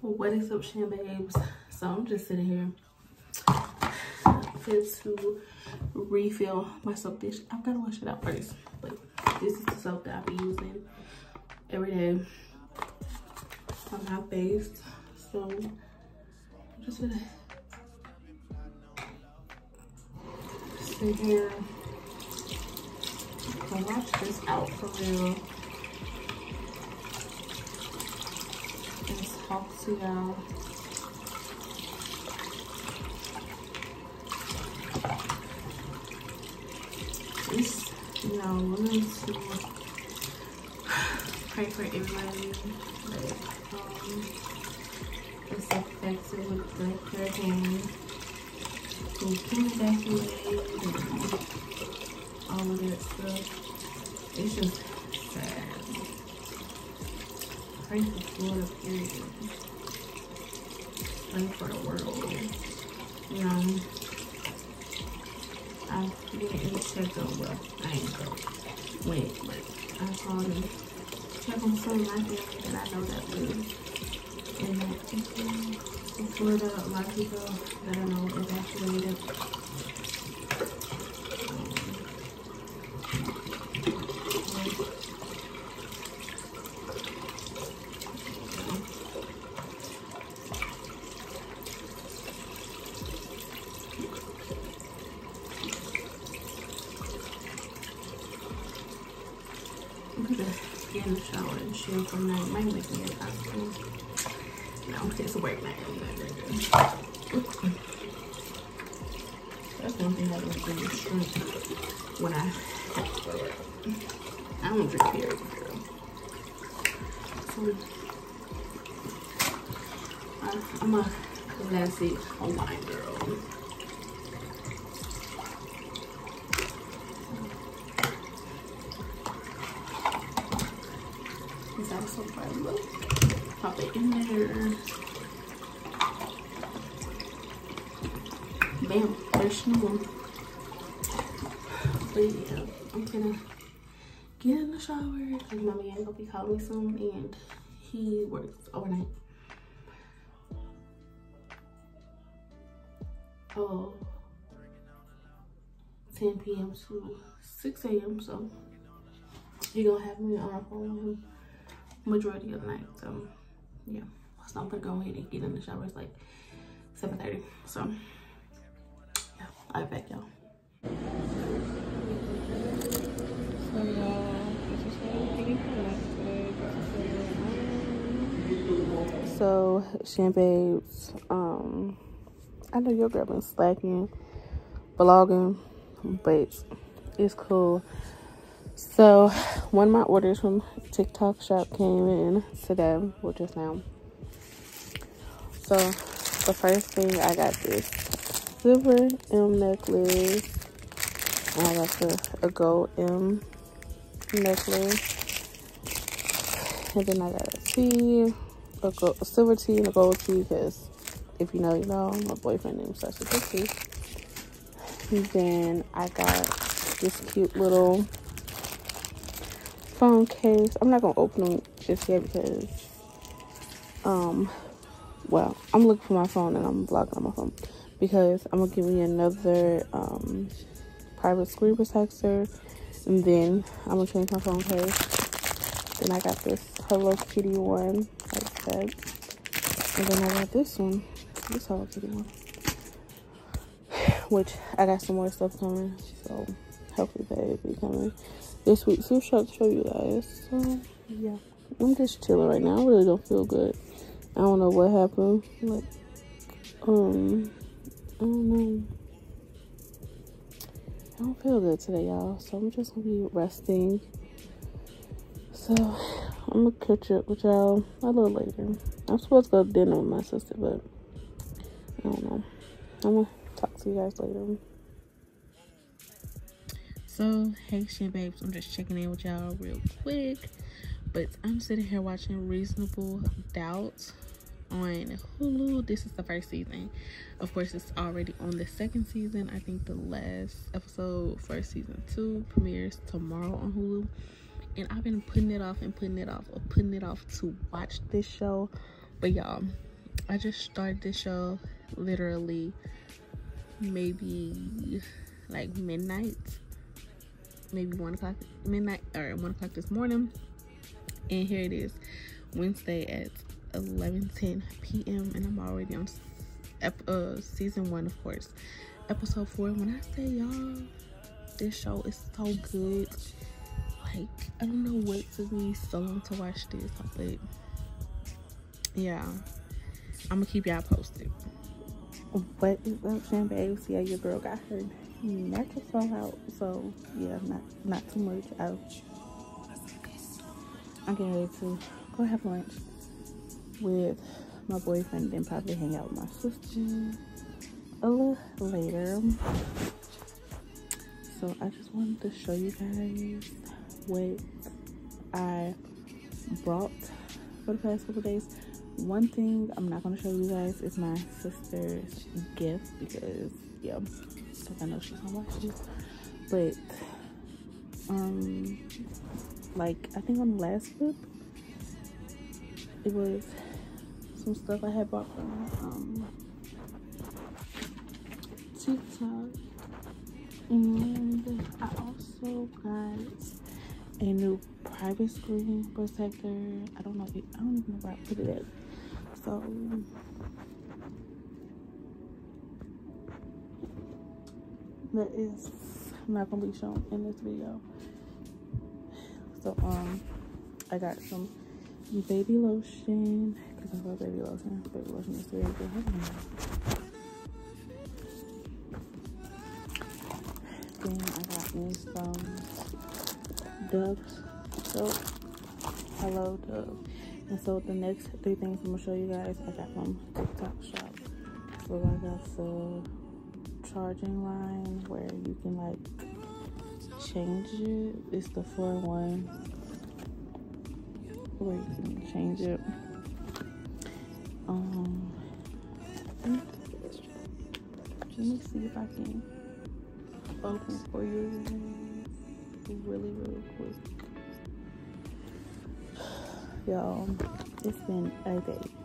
what is up Chan babes. So i'm just sitting here. Fit to refill my soap dish i've got to wash it out first. But this is the soap that i'll be using every day. On my face so i'm just gonna sit here and watch this out for real talk to y'all. Just, you know, wanting to pray for everybody that um, is affected with the hurricane who can evacuate and all of that stuff. It's just pray for Florida, period. Pray for the world. You know, been in check on, well, I ain't go, wait, but I called and check on some of that I know that live in that in Florida. A lot of people that I know evacuated. chill for night. Might make me a costume. No, it's a work night. That's one thing I don't really drink when I. I don't drink beer, girl. So, I'm a classic Hawaiian girl. Pop it in there. Bam, there's no one. But yeah, I'm gonna get in the shower because my man gonna be calling me soon and he works overnight. Oh, 10 p.m. to 6 a.m. So he gonna have me on the phone majority of the night. So yeah, so I'm gonna go ahead and get in the shower. It's like 7.30. So yeah, I'll be back y'all. So Chan babes, um, I know your girl been slacking, vlogging, but it's cool. So one of my orders from TikTok shop came in today, well just now. So the first thing I got this silver M necklace. And I got the, a gold M necklace. And then I got a T, a, gold, a silver T and a gold T because if you know, you know, my boyfriend named such a T. And then I got this cute little phone case. I'm not gonna open them just yet because, um, well, I'm looking for my phone and I'm vlogging on my phone because I'm gonna give you another um private screen protector, and then I'm gonna change my phone case. Then I got this Hello Kitty one like that, and then I got this one, this Hello Kitty one, which I got some more stuff coming, so hopefully they will be coming this week. So I'll show you guys. So yeah, I'm just chilling right now. I really don't feel good. I don't know what happened. Like, um, I don't know. I don't feel good today, y'all. So I'm just gonna be resting. So I'm gonna catch up with y'all a little later. I'm supposed to go to dinner with my sister, but I don't know. I'm gonna talk to you guys later. So, hey, Shan babes, I'm just checking in with y'all real quick. But I'm sitting here watching Reasonable Doubt on Hulu. This is the first season. Of course, it's already on the second season. I think the last episode for season two premieres tomorrow on Hulu. and I've been putting it off and putting it off or putting it off to watch this show. But y'all, I just started this show literally maybe like midnight, maybe one o'clock midnight or one o'clock this morning. And here it is, Wednesday at 11:10 p.m. and I'm already on uh, season one, of course, episode four. When I say y'all, this show is so good. Like I don't know what took me so long to watch this, but yeah, I'm gonna keep y'all posted. What is up, Champagne? See how your girl got her natural fall out, so yeah, not not too much. I, I'm getting ready to go have lunch with my boyfriend, then probably hang out with my sister a little later. So I just wanted to show you guys what I brought for the past couple days. One thing I'm not going to show you guys is my sister's gift because, yeah, I know she's to watch this. But, um, like, I think on the last clip, it was some stuff I had bought from um, TikTok. And I also got a new private screen protector. I don't know. If, I don't even know where I put it at. So that is not gonna be shown in this video. So um, I got some baby lotion because I love baby lotion. Baby lotion is very good. Then I got me some Dove soap. Hello Dove. And so the next three things I'm gonna show you guys, I got from TikTok shop. So I got the charging line where you can like change it. It's the 4-1 where you can change it. Um, let me see if I can open for you really, really quick. Y'all, it's been a.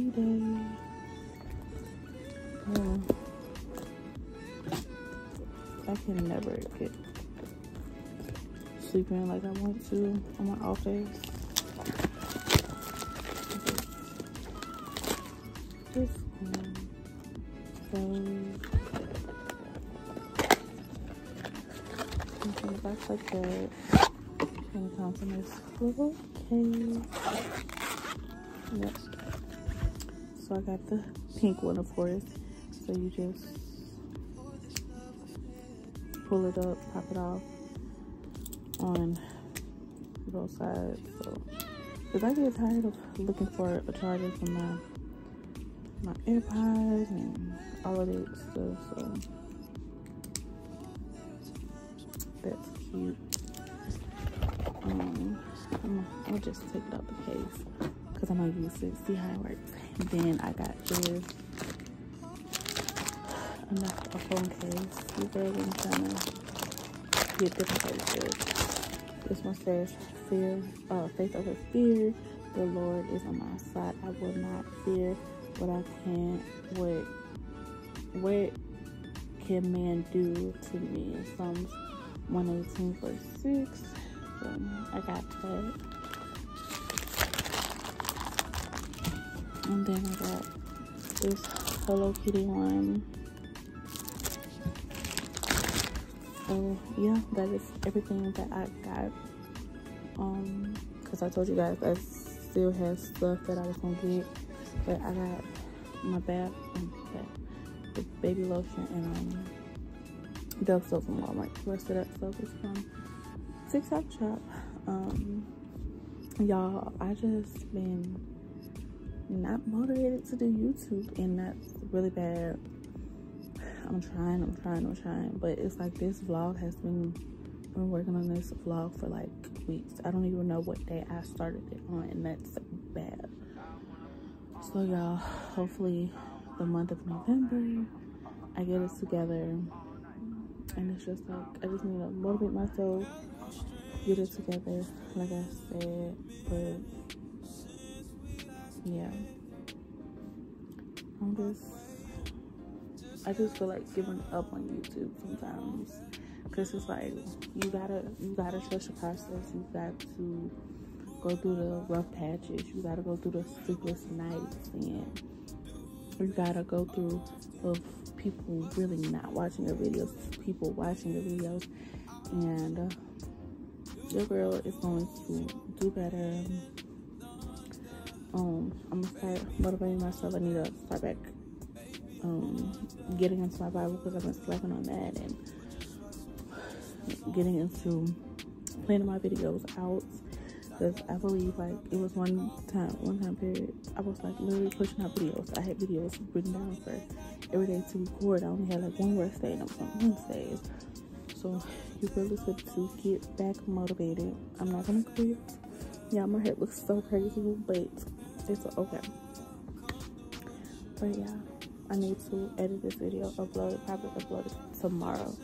crazy day. I can never get sleeping like I want to on my off days. Just um, so like that. This little case. Yep. So I got the pink one, of course. So you just pull it up, pop it off on both sides. So, because I get tired of looking for a charger for my my AirPods and all of that stuff. So that's cute. Um, I'll just take it out the case because I'm gonna use it. See how it works. Then I got this another phone case. Are I'm trying to get different cases. This one says, fear, uh, faith over fear. The Lord is on my side. I will not fear what I can, what, what can man do to me? Psalms 118 verse 6. I got that. And then I got this Hello Kitty one. so yeah that is everything that i got um because i told you guys i still have stuff that i was gonna get but i got my bath and the baby lotion and um dove soap from walmart the rest of that stuff is from tiktok shop um y'all i just been not motivated to do youtube and that's really bad I'm trying, I'm trying, I'm trying. But it's like this vlog has been, been working on this vlog for like weeks. I don't even know what day I started it on and that's bad. So y'all, hopefully the month of November. I get it together. And it's just like, I just need to motivate myself, get it together, like I said. But, yeah. I'm just, I just feel like giving up on YouTube sometimes. Cause it's like, you gotta, you gotta trust the process. You got to go through the rough patches. You gotta go through the sleepless nights and you gotta go through of people really not watching your videos, people watching your videos, and uh, your girl is going to do better. Um, I'm gonna start motivating myself. I need to start back um, getting into my Bible because I've been slacking on that and getting into planning my videos out because I believe like it was one time, one time period, I was like literally pushing out videos. I had videos written down for every day to record. I only had like one day and I was on Wednesdays. So you really good to get back motivated. I'm not gonna quit. Yeah, my hair looks so crazy, but it's okay. But yeah, I need to edit this video, upload it, probably upload it tomorrow.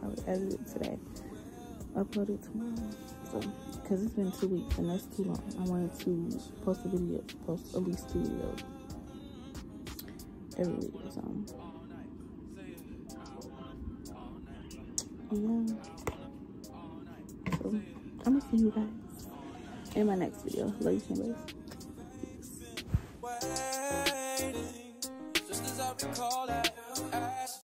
Probably edit it today. Upload it tomorrow. So because it's been two weeks and that's too long. I wanted to post a video, post at least two videos every week. Mm. So yeah. So I'm gonna see you guys in my next video. Love you, chambers.